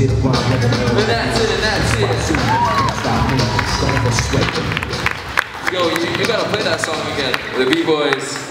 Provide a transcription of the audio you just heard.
And that's it, and that's it. Yo, you, you gotta play that song again. The B-Boys.